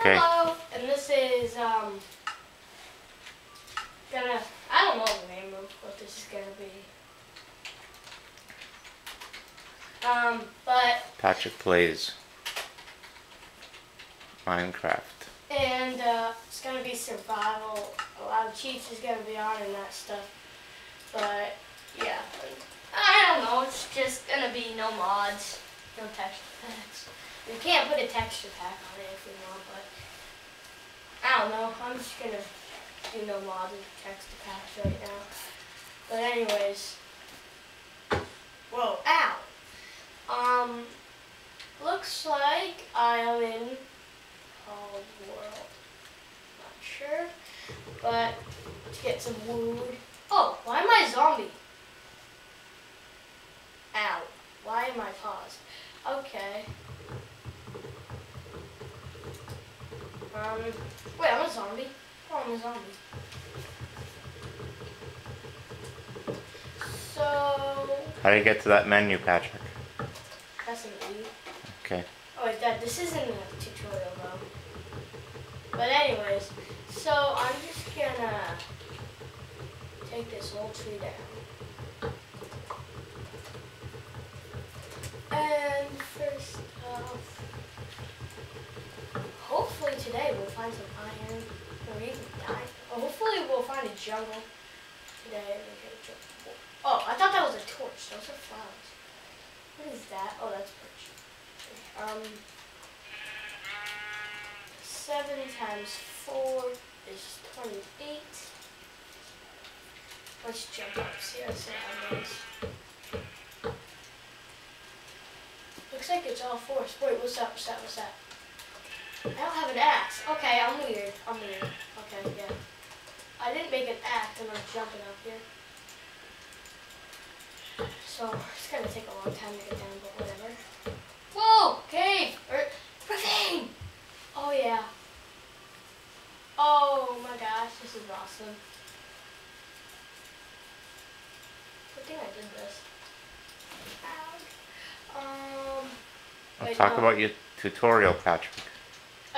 Okay. Hello, and this is um gonna I don't know the name of what this is gonna be. Um, but Patrick plays Minecraft. and uh, it's gonna be survival. A lot of cheats is gonna be on and that stuff. But yeah, I don't know. It's just gonna be no mods, no texture packs. You can't put a texture pack on it if you want, but I don't know. I'm just gonna do no mods and texture packs right now. But anyways, whoa, ow. Um, looks like I am in Hog World. Not sure, but to get some wood. Oh, why am I a zombie? Ow. Why am I paused? Okay. Um, wait, I'm a zombie. Oh, I'm a zombie. So, How do you get to that menu, Patrick? that's an E. Okay. Oh, that this isn't a tutorial though. But anyways, so I'm just gonna take this whole tree down. And first off, hopefully today we'll find some iron or even hopefully we'll find a jungle today. Oh, I thought that was a torch. Those are flowers. What is that? Oh, that's birch. Um, seven times four is twenty-eight. Let's jump up, see how is. Looks like it's all fours. Wait, what's that? What's that? What's that? I don't have an axe. Okay, I'm weird. I'm weird. Okay, yeah. I didn't make an axe and I'm jumping up here. So it's gonna take a long time to get down, but whatever. Whoa! Cave! Er, ravine! Oh yeah. Oh my gosh, this is awesome. Good thing I did this. Um. I'll talk no. about your tutorial, Patrick.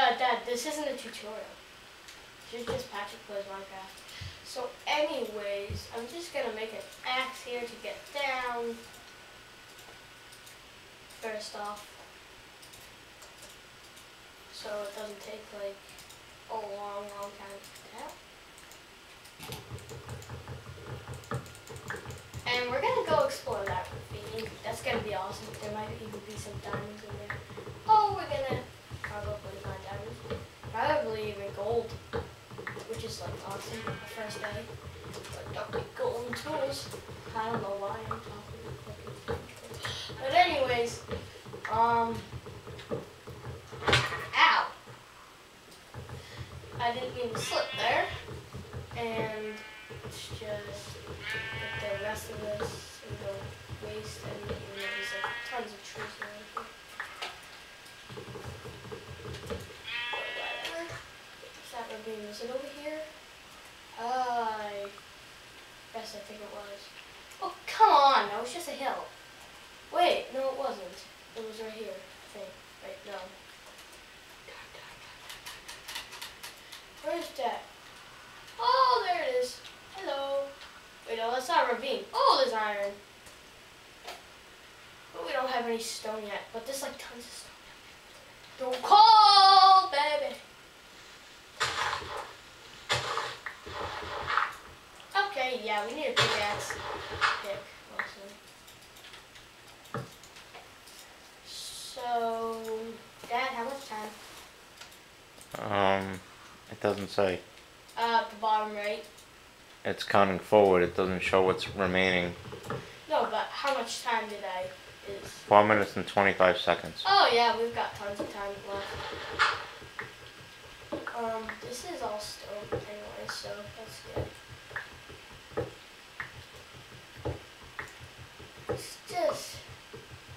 Uh, Dad, this isn't a tutorial. This is just Patrick plays Minecraft. So, anyways, I'm just gonna make an axe here to get down. First off, so it doesn't take like a long, long time to get down. And we're gonna go explore that ravine. That's gonna be awesome. There might even be some diamonds in there. Oh, we're gonna probably find diamonds. Probably even gold, is. The first day. But be golden tools. I don't know why I'm talking. But anyways, um, ow. I didn't mean to slip there. And it's just like the rest of this we go waste and even though there's like tons of trees around whatever. Is? Was it over here? I yes I think it was. Oh come on, that was just a hill. Wait, no it wasn't. It was right here, I think. Wait, no. Where's that? Oh, there it is. Hello. Wait, no, that's not a ravine. Oh, there's iron. But we don't have any stone yet. But there's like tons of stone. Don't call, baby. Okay, yeah, we need a pickaxe. Pick, So, Dad, how much time? Um, it doesn't say. Uh, at the bottom right. It's counting forward. It doesn't show what's remaining. No, but how much time did I? Is Four minutes and 25 seconds. Oh yeah, we've got tons of time left. Um, this is all stone anyway, so that's good. It's just,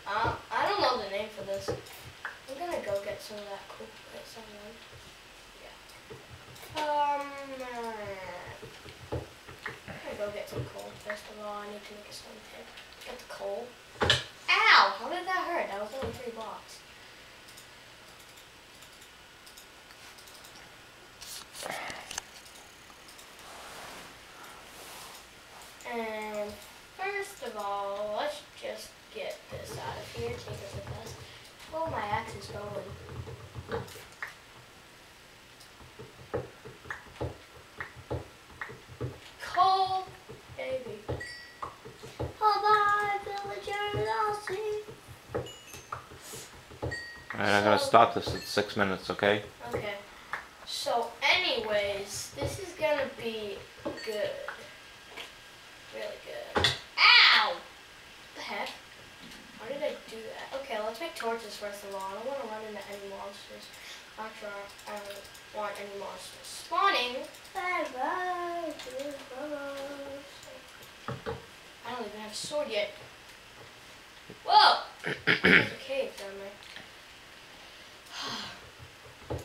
uh, don't know the name for this. I'm gonna go get some of that cool, some of. Yeah. Um, I'm gonna go get some coal. First of all, I need to make a stone pick. Get the coal. Ow! How did that hurt? That was only three blocks. it's baby. Bye-bye, villager, I'll see. Alright, I'm so, gonna stop this at six minutes, okay? Okay. So, anyways, this is gonna be good. Really good. Ow! What the heck? That? Okay, let's make torches first of all. I don't want to run into any monsters. Actually, I don't want any monsters spawning. Bye bye. I don't even have a sword yet. Whoa! There's a cave down there.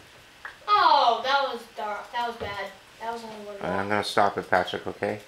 Oh, that was dark. That was bad. That was only one. I'm gonna stop it, Patrick, okay?